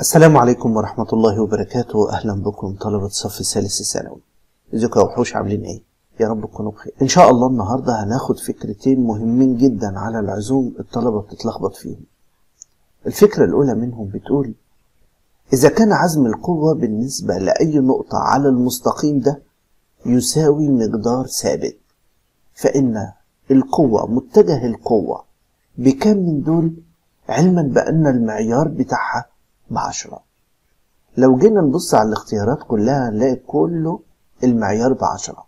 السلام عليكم ورحمة الله وبركاته. أهلا بكم طلبة الصف الثالث الثانوي. ازيكم يا وحوش؟ عاملين إيه؟ يا رب تكونوا بخير. إن شاء الله النهاردة هناخد فكرتين مهمين جدا على العزوم الطلبة بتتلخبط فيهم. الفكرة الأولى منهم بتقول إذا كان عزم القوة بالنسبة لأي نقطة على المستقيم ده يساوي مقدار ثابت فإن القوة متجه القوة بكم من دول؟ علما بأن المعيار بتاعها بعشرة لو جينا نبص على الاختيارات كلها هنلاقي كله المعيار بعشرة.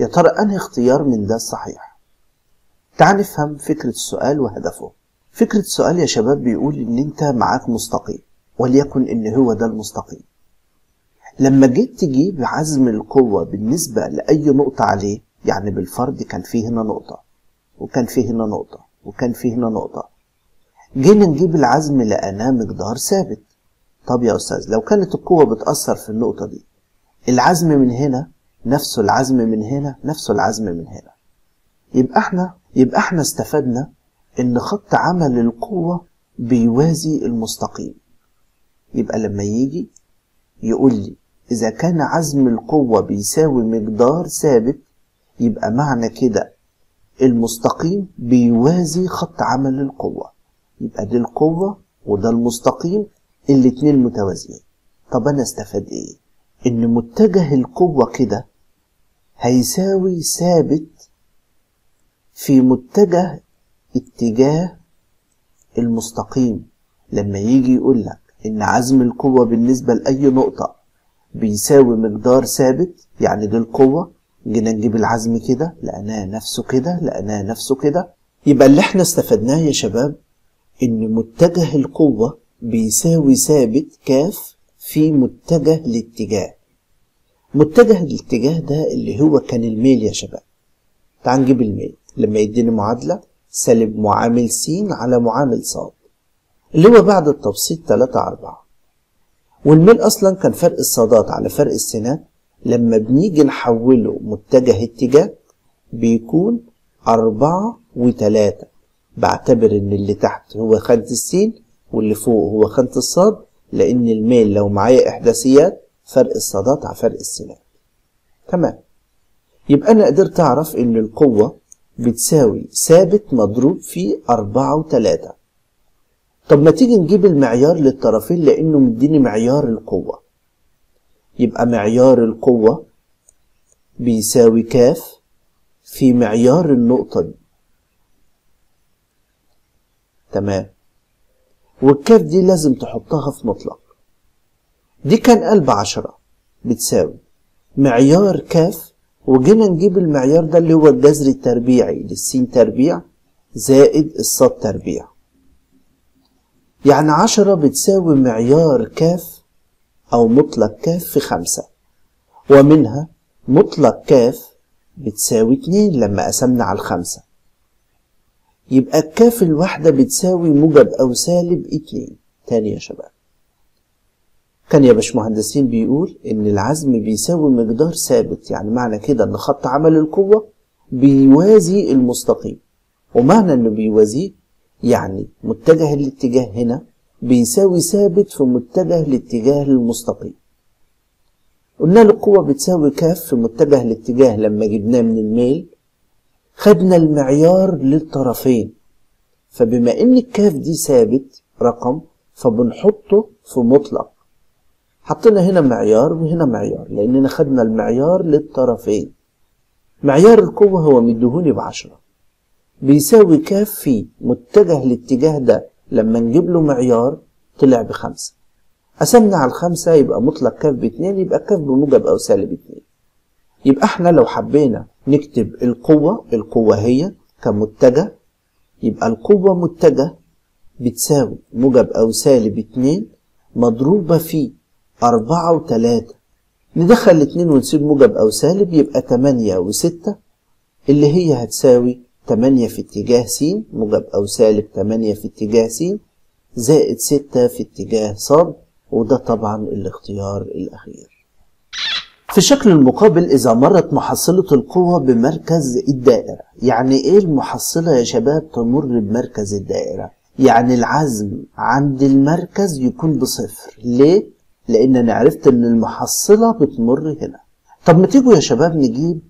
يا ترى أنهي اختيار من ده الصحيح تعال نفهم فكرة السؤال وهدفه. فكرة السؤال يا شباب بيقول إن أنت معاك مستقيم وليكن إن هو ده المستقيم. لما جيت تجيب عزم القوة بالنسبة لأي نقطة عليه يعني بالفرض كان فيه هنا نقطة وكان فيه هنا نقطة وكان فيه هنا نقطة. جينا نجيب العزم لقيناه مقدار ثابت. طب يا أستاذ لو كانت القوة بتأثر في النقطة دي العزم من هنا نفسه العزم من هنا نفسه العزم من هنا. يبقى إحنا يبقى إحنا استفدنا إن خط عمل القوة بيوازي المستقيم. يبقى لما يجي يقول لي إذا كان عزم القوة بيساوي مقدار ثابت يبقى معنى كده المستقيم بيوازي خط عمل القوة. يبقى دي القوة وده المستقيم الاتنين متوازيين طب أنا أستفاد إيه؟ إن متجه القوة كده هيساوي ثابت في متجه اتجاه المستقيم. لما يجي يقول لك إن عزم القوة بالنسبة لأي نقطة بيساوي مقدار ثابت يعني دي القوة جينا نجيب العزم كده لقيناه نفسه كده لقيناه نفسه كده. يبقى اللي إحنا استفدناه يا شباب إن متجه القوة بيساوي ثابت كاف في متجه الاتجاه. متجه الاتجاه ده اللي هو كان الميل يا شباب. تعال نجيب الميل. لما يديني معادلة سالب معامل س على معامل ص. اللي هو بعد التبسيط 3 4 والميل أصلا كان فرق الصادات على فرق السينات لما بنيجي نحوله متجه اتجاه بيكون أربعة وتلاتة. بعتبر إن اللي تحت هو خانة السين واللي فوق هو خانة الصاد لأن الميل لو معايا إحداثيات فرق الصادات على فرق السينات. تمام. يبقى أنا قدرت أعرف إن القوة بتساوي ثابت مضروب في أربعة وتلاتة. طب ما تيجي نجيب المعيار للطرفين لأنه مديني معيار القوة. يبقى معيار القوة بيساوي كاف في معيار النقطة دي. تمام. والكاف دي لازم تحطها في مطلق. دي كان قلب عشرة بتساوي معيار كاف وجينا نجيب المعيار ده اللي هو الجذر التربيعي للسين تربيع زائد الصاد تربيع. يعني عشرة بتساوي معيار كاف أو مطلق كاف في خمسة. ومنها مطلق كاف بتساوي اتنين لما قسمنا على الخمسة يبقى الكاف الواحدة بتساوي موجب أو سالب اتنين. تاني يا شباب. كان يا باشمهندسين بيقول إن العزم بيساوي مقدار ثابت يعني معنى كده إن خط عمل القوة بيوازي المستقيم. ومعنى إنه بيوازيه يعني متجه الاتجاه هنا بيساوي ثابت في متجه الاتجاه المستقيم. قلنا القوة بتساوي كاف في متجه الاتجاه لما جبناه من الميل. خدنا المعيار للطرفين. فبما إن الكاف دي ثابت رقم فبنحطه في مطلق. حطينا هنا معيار وهنا معيار لأننا خدنا المعيار للطرفين. معيار القوة هو مدهوني بعشرة. بيساوي كاف في متجه الاتجاه ده لما نجيب له معيار طلع بخمسة. قسمنا على الخمسة يبقى مطلق كاف باتنين يبقى كاف بموجب أو سالب اتنين. يبقى إحنا لو حبينا نكتب القوة القوة هي كمتجه. يبقى القوة متجه بتساوي موجب أو سالب اتنين مضروبة في أربعة وتلاتة. ندخل الاتنين ونسيب موجب أو سالب يبقى تمانية وستة. اللي هي هتساوي تمانية في اتجاه س موجب أو سالب تمانية في اتجاه س زائد ستة في اتجاه ص وده طبعا الاختيار الأخير. في الشكل المقابل إذا مرت محصلة القوة بمركز الدائرة. يعني إيه المحصلة يا شباب تمر بمركز الدائرة؟ يعني العزم عند المركز يكون بصفر. ليه؟ لأن أنا عرفت إن المحصلة بتمر هنا. طب ما تيجوا يا شباب نجيب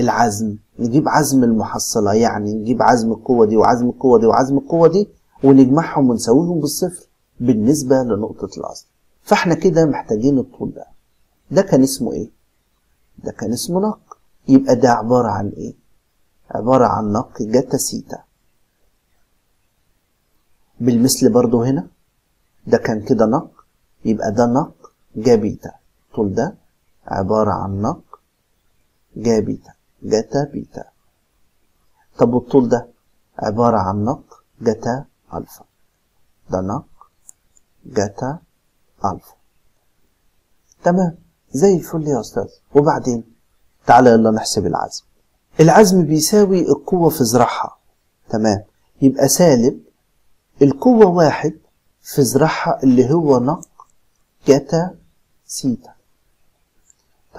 العزم. نجيب عزم المحصلة. يعني نجيب عزم القوة دي وعزم القوة دي وعزم القوة دي ونجمعهم ونساويهم بالصفر بالنسبة لنقطة الأصل فإحنا كده محتاجين الطول ده. ده كان اسمه إيه؟ ده كان اسمه نق. يبقى ده عبارة عن إيه؟ عبارة عن نق جتا سيتا. بالمثل برضو هنا. ده كان كده نق. يبقى ده نق جا بيتا طول ده عبارة عن نق جا بيتا جتا بيتا طب والطول ده عبارة عن نق جتا ألفا. ده نق جتا ألفا. تمام. زي الفل يا أستاذ. وبعدين تعالى يلا نحسب العزم. العزم بيساوي القوة في ذراعها تمام؟ يبقى سالب القوة واحد في ذراعها اللي هو نق جتا سيتا.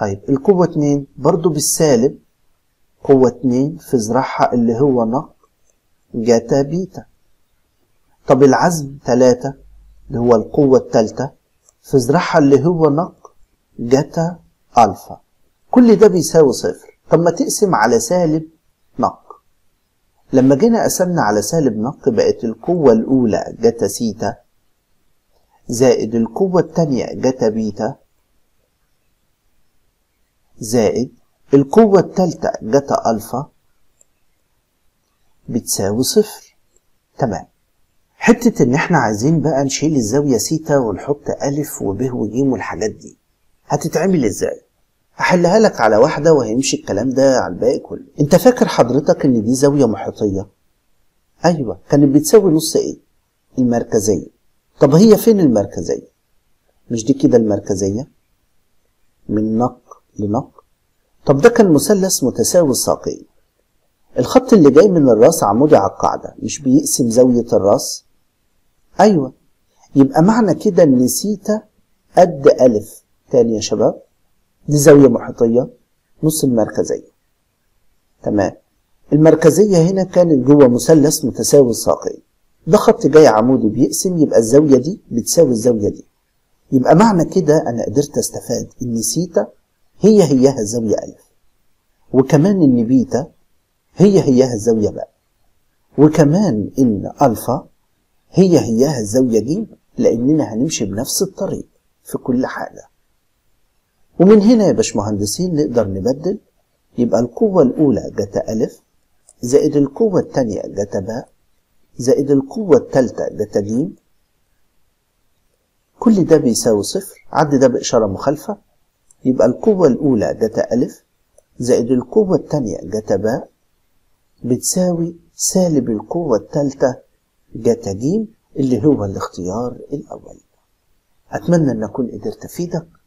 طيب القوة اتنين برضو بالسالب قوة اتنين في ذراعها اللي هو نق جتا بيتا. طب العزم تلاتة اللي هو القوة التالتة في ذراعها اللي هو نق جتا ألفا. كل ده بيساوي صفر. طب ما تقسم على سالب نق. لما جينا قسمنا على سالب نق بقت القوة الأولى جتا سيتا زائد القوة التانية جتا بيتا زائد القوة التالتة جتا ألفا بتساوي صفر. تمام. حتة إن إحنا عايزين بقى نشيل الزاوية سيتا ونحط ألف وب وج والحاجات دي. هتتعمل إزاي؟ هحلها لك على واحدة وهيمشي الكلام ده على الباقي كله أنت فاكر حضرتك إن دي زاوية محيطية؟ أيوة كانت بتساوي نص إيه؟ المركزية طب هي فين المركزية؟ مش دي كده المركزية؟ من نق لنق طب ده كان مثلث متساوي الساقين الخط اللي جاي من الراس عمودي على القاعدة مش بيقسم زاوية الراس أيوة يبقى معنى كده إن سيتا قد ألف تاني يا شباب. دي زاوية محيطية نص المركزية. تمام. المركزية هنا كانت جوه مثلث متساوي الساقين. ده خط جاي عمودي بيقسم يبقى الزاوية دي بتساوي الزاوية دي. يبقى معنى كده أنا قدرت أستفاد إن سيتا هي هياها الزاوية ألف. وكمان إن بيتا هي هياها الزاوية باء وكمان إن ألفا هي هياها الزاوية ج لأننا هنمشي بنفس الطريق في كل حاجة ومن هنا يا باشمهندسين نقدر نبدل. يبقى القوة الأولى جتا ألف زائد القوة التانية جتا باء زائد القوة التالتة جتا ج كل ده بيساوي صفر عد ده بإشارة مخالفة. يبقى القوة الأولى جتا ألف زائد القوة التانية جتا باء بتساوي سالب القوة التالتة جتا ج اللي هو الاختيار الأول. أتمنى أن أكون قدرت أفيدك.